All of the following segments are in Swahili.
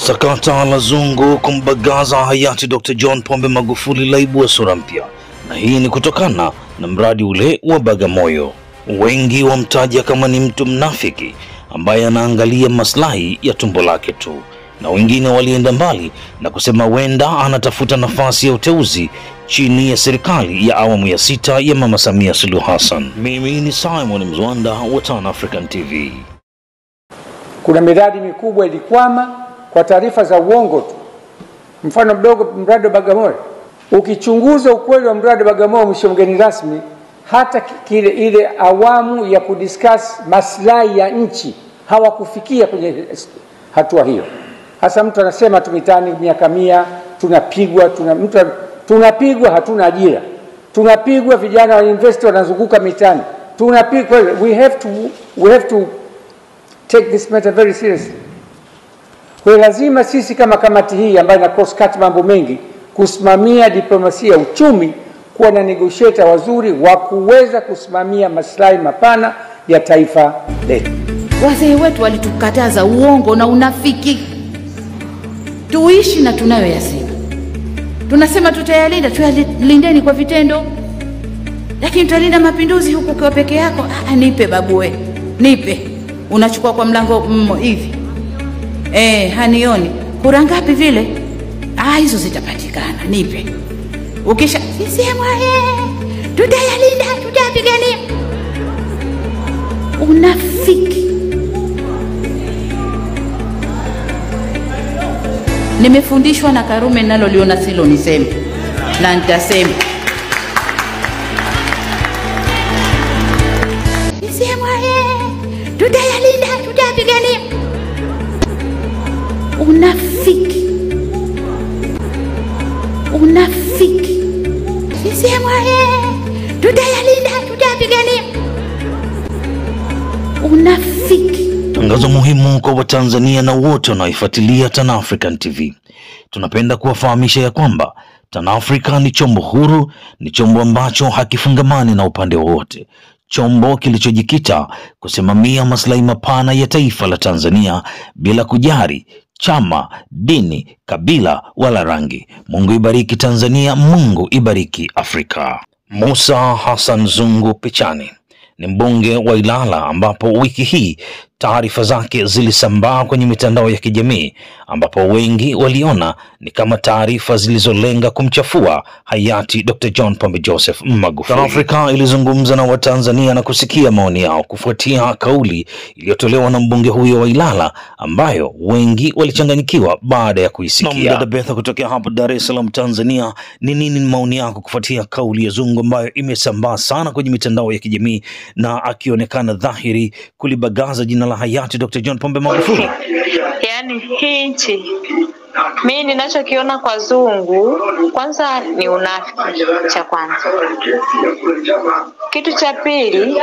Sakata la Zungu kumbagaza hayati Dr. John Pombe Magufuli laibua sura mpya, na hii ni kutokana na mradi ule wa Bagamoyo. Wengi wamtaja kama ni mtu mnafiki ambaye anaangalia maslahi ya tumbo lake tu, na wengine walienda mbali na kusema wenda anatafuta nafasi ya uteuzi chini ya serikali ya awamu ya sita ya Mama Samia Suluhu Hassan. Mimi ni Simon Mzwanda wa Tan African TV. Kuna miradi mikubwa ilikwama kwa taarifa za uongo tu. Mfano mdogo, mradi wa Bagamoyo. Ukichunguza ukweli wa mradi wa Bagamoyo, mwisho mgeni rasmi, hata kile ile awamu ya kudiscuss maslahi ya nchi hawakufikia kwenye hatua hiyo. Hasa mtu anasema tumitani miaka mia tunapigwa, tuna, mtu, tunapigwa, hatuna ajira, tunapigwa, vijana wa university wanazunguka mitani tunapigwa. We have to, we have to take this matter very seriously. Kwa lazima sisi kama kamati hii ambayo ina cross cut mambo mengi kusimamia diplomasia ya uchumi, kuwa na negotiator wazuri wa kuweza kusimamia maslahi mapana ya taifa letu. Wazee wetu walitukataza uongo na unafiki, tuishi na tunayoyasema. Tunasema tutayalinda, tuyalindeni kwa vitendo, lakini tutalinda mapinduzi huku ukiwa peke yako. Ah, nipe babue, nipe. Unachukua kwa mlango mmo hivi eh, hanioni kura ngapi vile? Ah, hizo zitapatikana, nipe. Ukisha sisema eh, tutayalinda, tutayapigania. Unafiki. Nimefundishwa na Karume, naloliona silo niseme na nitasema. Tutayalinda, tutayapigania. Unafiki. Tangazo muhimu kwa Watanzania na wote wanaoifuatilia Tan African TV. Tunapenda kuwafahamisha ya kwamba Tan Africa ni chombo huru, ni chombo ambacho hakifungamani na upande wowote, chombo kilichojikita kusimamia maslahi mapana ya taifa la Tanzania bila kujali chama, dini, kabila wala rangi. Mungu ibariki Tanzania, Mungu ibariki Afrika. Musa Hassan Zungu Pichani ni mbunge wa Ilala ambapo wiki hii taarifa zake zilisambaa kwenye mitandao ya kijamii ambapo wengi waliona ni kama taarifa zilizolenga kumchafua hayati Dr. John Pombe Joseph Magufuli. Afrika ilizungumza na Watanzania na kusikia maoni yao kufuatia kauli iliyotolewa na mbunge huyo wa Ilala ambayo wengi walichanganyikiwa baada ya kuisikia. Dada Betha kutokea hapa Dar es Salaam, Tanzania, ni nini maoni yako kufuatia kauli ya Zungu ambayo imesambaa sana kwenye mitandao ya kijamii na akionekana dhahiri kulibagaza jina la hayati Dr. John Pombe Magufuli? Yaani hii nchi mi ninachokiona kwa Zungu, kwanza ni unafiki, cha kwanza. Kitu cha pili,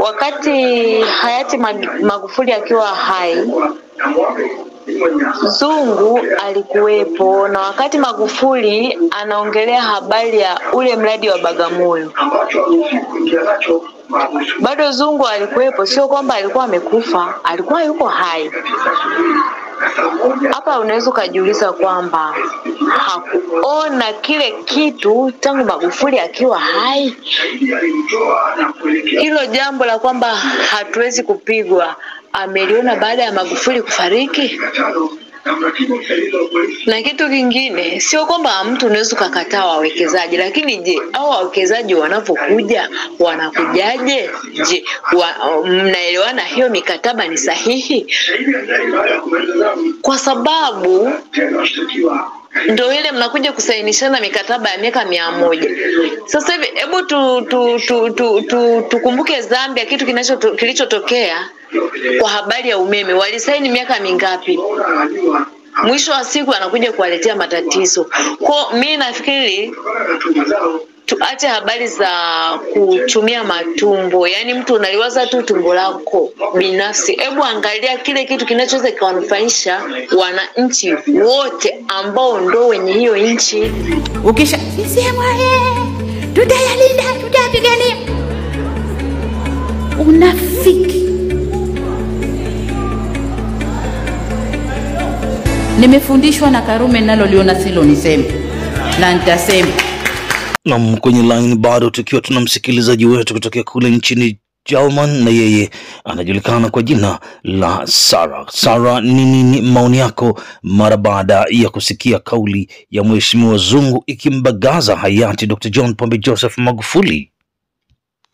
wakati hayati Magufuli akiwa hai Zungu alikuwepo na wakati Magufuli anaongelea habari ya ule mradi wa Bagamoyo, bado Zungu alikuwepo, sio kwamba alikuwa amekufa, alikuwa yuko hai. Hapa unaweza ukajiuliza kwamba hakuona kile kitu tangu Magufuli akiwa hai. Hilo jambo la kwamba hatuwezi kupigwa ameliona baada ya Magufuli kufariki. Na kitu kingine sio kwamba mtu unaweza ukakataa wawekezaji, lakini je, au wawekezaji wanavyokuja wanakujaje? Je, wa, mnaelewana hiyo mikataba ni sahihi? Kwa sababu ndo ile mnakuja kusainishana mikataba ya miaka mia moja. Sasa hivi hebu tu, tu, tu, tu, tu, tukumbuke Zambia, kitu kilichotokea kwa habari ya umeme, walisaini miaka mingapi? Mwisho wa siku anakuja kuwaletea matatizo. Kwa mi nafikiri tuache habari za kutumia matumbo, yaani mtu unaliwaza tu tumbo lako binafsi. Hebu angalia kile kitu kinachoweza kikawanufaisha wananchi wote ambao ndo wenye hiyo nchi. Ukisha sisema eh, tutayalinda, tutayapigania. Unafiki. Nimefundishwa na Karume, naloliona silo niseme na nitasema. Nam, kwenye line bado tukiwa tuna msikilizaji wetu kutokea kule nchini German na yeye anajulikana kwa jina la Sara. Sara, ni nini maoni yako mara baada ya kusikia kauli ya Mheshimiwa Zungu ikimbagaza hayati Dr. John Pombe Joseph Magufuli?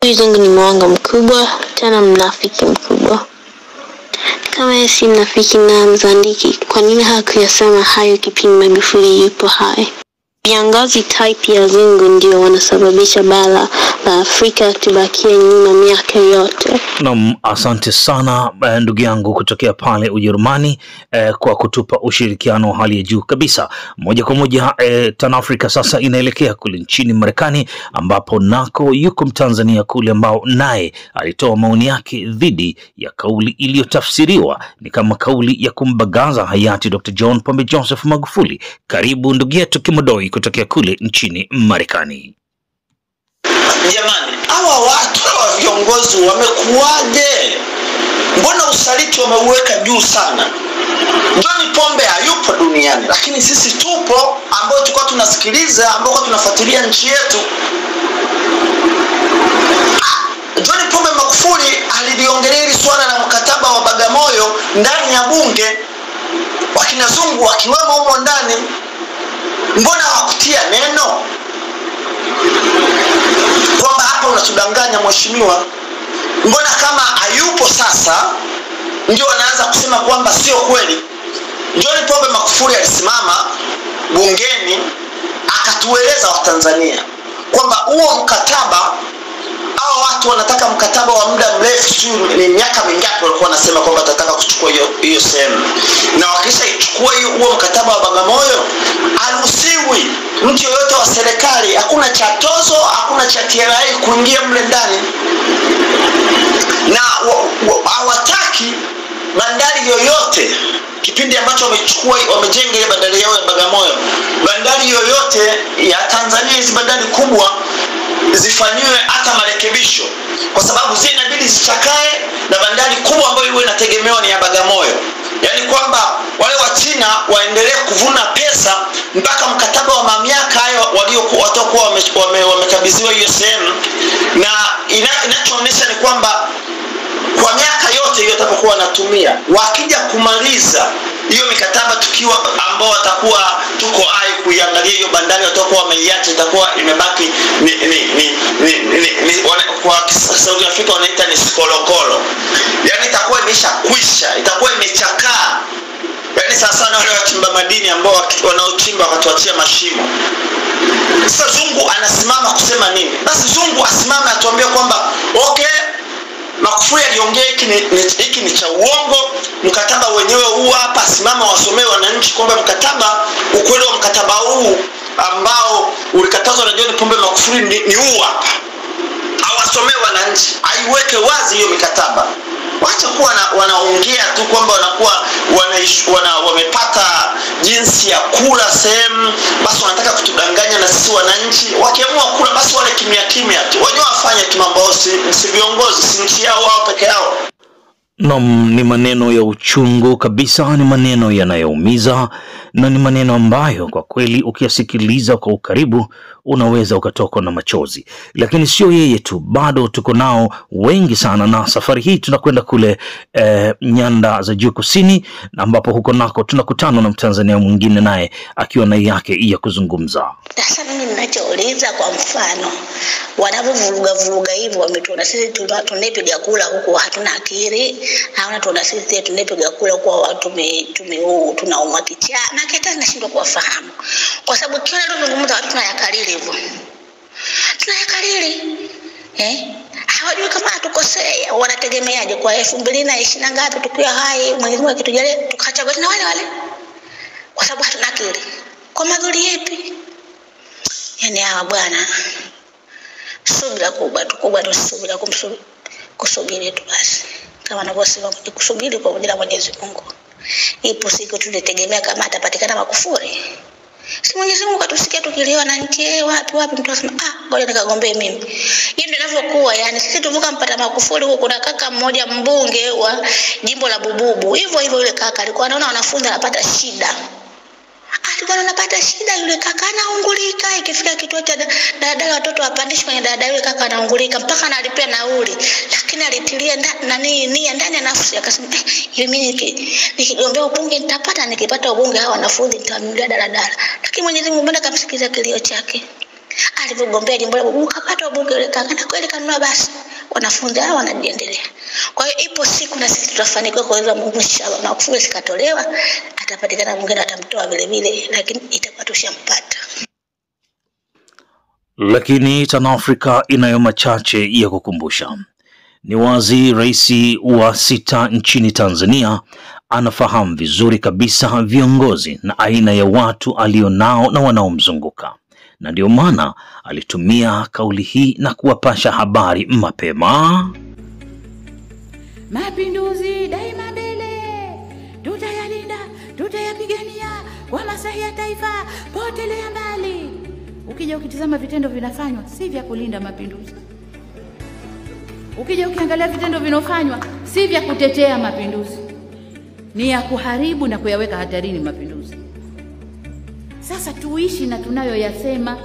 Huyu Zungu ni mwanga mkubwa, tena mnafiki mkubwa. Kama yeye si mnafiki na mzandiki, kwa nini hakuyasema hayo kipindi Magufuli yupo hai? Viongozi type ya zingu ndio wanasababisha bara la Afrika tubakie nyuma miaka yote. Naam, asante sana eh, ndugu yangu kutokea pale Ujerumani eh, kwa kutupa ushirikiano wa hali ya juu kabisa. Moja kwa moja eh, TanAfrika sasa inaelekea kule nchini Marekani ambapo nako yuko Mtanzania kule ambao naye alitoa maoni yake dhidi ya kauli iliyotafsiriwa ni kama kauli ya kumbagaza hayati Dr. John Pombe Joseph Magufuli. Karibu ndugu yetu Kimodoi kutokea kule nchini Marekani. Jamani, hawa watu hawa viongozi wamekuwaje? Mbona usaliti wameuweka juu sana? John Pombe hayupo duniani, lakini sisi tupo, ambao tulikuwa tunasikiliza, ambao tunafuatilia nchi yetu. Ah, John Pombe Magufuli aliliongelea hili swala la mkataba wa Bagamoyo ndani ya bunge, wakina Zungu wakiwemo humo ndani, mbona hawakutia neno kwamba hapa unatudanganya mheshimiwa? Mbona kama hayupo sasa ndio wanaanza kusema kwamba sio kweli? John Pombe Magufuli alisimama bungeni akatueleza Watanzania kwamba huo mkataba watu wanataka mkataba wa muda mrefu, sijui ni miaka mingapi walikuwa wanasema kwamba watataka kuchukua hiyo sehemu, na wakishaichukua huo mkataba wa Bagamoyo, haruhusiwi. Mtu yoyote wa serikali, hakuna cha tozo, hakuna cha TRA kuingia mle ndani, na wa- wa- hawataki bandari yoyote kipindi ambacho wamechukua wamejenga ile bandari yao ya Bagamoyo, bandari yoyote ya Tanzania, hizi bandari kubwa zifanyiwe hata marekebisho, kwa sababu zile inabidi zichakae, na bandari kubwa ambayo iwe inategemewa ni ya Bagamoyo, yaani kwamba wale Wachina waendelee kuvuna pesa mpaka mkataba wa mamiaka hayo watakuwa wame- wame- wamekabidhiwa hiyo sehemu, na ina- inachoonyesha ni kwamba kwa miaka yote hiyo watapokuwa wanatumia, wakija kumaliza hiyo mikataba tukiwa ambao watakuwa tuko kuiangalia hiyo bandari watakuwa wameiacha, itakuwa imebaki ni, ni, ni, ni, ni, ni, wana, kwa saudi Africa wanaita ni sikolokolo, yani itakuwa imeshakwisha, itakuwa imechakaa yaani sana sana wale wachimba madini ambao wanaochimba wakatuachia mashimo. Sasa Zungu anasimama kusema nini? Basi Zungu asimame atuambie kwamba okay, Magufuli aliongea hiki ni, hiki ni cha uongo, mkataba wenyewe huu hapa, simama wasomee wananchi kwamba mkataba, ukweli wa mkataba huu ambao ulikatazwa na John Pombe Magufuli ni, ni huu hapa, awasomee wananchi, aiweke wazi hiyo mikataba. Wacha kuwa wanaongea tu kwamba wanakuwa wana, wamepata jinsi ya kula sehemu, basi wanataka kutudanganya na sisi wananchi. Wakiamua kula basi wale kimya kimya tu, wenyewe wafanye tu mambo yao, si, viongozi, si nchi yao wao peke yao. Nam, ni maneno ya uchungu kabisa, ni maneno yanayoumiza na ni maneno ambayo kwa kweli ukiyasikiliza kwa ukaribu unaweza ukatokwa na machozi. Lakini sio yeye tu, bado tuko nao wengi sana, na safari hii tunakwenda kule eh, nyanda za juu kusini, ambapo huko nako tunakutana na Mtanzania mwingine naye akiwa na yake ya kuzungumza. Sasa mimi ninachouliza, kwa mfano wanavyovuruga vuruga hivyo, wametuona sisi tuna- tunapiga kula huku hatuna akili, hawana tuona sisi tunapiga kula kwa watu tume, tunaumwa kichaa, na hata nashindwa kuwafahamu, kwa sababu kila tunazungumza watu tunayakariri hivyo, tunayakariri eh? Hawajui kama hatukosea, wanategemeaje? Kwa elfu mbili na ishirini na ngapi tukiwa hai, Mwenyezi Mungu akitujalia tukachagua tena wale wale, kwa sababu hatuna akili. Kwa madhuri yepi? yani hawa bwana subira kubwa tu kubwa tu subira kumsubiri kusubiri tu basi. Kama anavyosema kusubiri kwa ajili ya Mwenyezi Mungu. Ipo siku tulitegemea kama atapatikana makufuri si Mwenyezi Mungu katusikia tukilewa na nchi yeye wapi wapi, mtu asema ah, ngoja nikagombee mimi. Hiyo ndio inavyokuwa yani. Sisi tuvuka mpata Magufuli huko, kuna kaka mmoja mbunge wa jimbo la Bububu, hivyo hivyo, yule kaka alikuwa anaona wanafunzi anapata shida alikuwa anapata shida yule kaka anaungulika, ikifika kituo cha da- daladala watoto wapandishwe kwenye daladala, yule kaka anaungulika mpaka analipia nauli, lakini alitilia nani nia ndani ya nafsi akasema, eh, hivi mimi nikigombea ubunge nitapata, nikipata ubunge hawa wanafunzi nitawanunulia daladala. Lakini Mwenyezi Mungu mbona kamsikiza kilio chake, alivyogombea jimbo la Bububu kapata ubunge yule kaka, na kweli kanunua basi, wanafunzi hawa wanajiendelea. Kwa hiyo ipo siku na sisi tutafanikiwa kuweza Mungu inshallah. Magufuli sikatolewa, atapatikana mwingine atamtoa vile vile, lakini itakuwa tushampata. Lakini TanAfrika inayo machache ya kukumbusha. Ni wazi rais wa sita nchini Tanzania anafahamu vizuri kabisa viongozi na aina ya watu alionao na wanaomzunguka, na ndio maana alitumia kauli hii na kuwapasha habari mapema. Mapinduzi daima mbele, tutayalinda, tutayapigania kwa maslahi ya taifa, potelea mbali. Ukija ukitizama vitendo vinafanywa si vya kulinda mapinduzi. Ukija ukiangalia vitendo vinofanywa si vya kutetea mapinduzi, ni ya kuharibu na kuyaweka hatarini mapinduzi. Sasa tuishi na tunayoyasema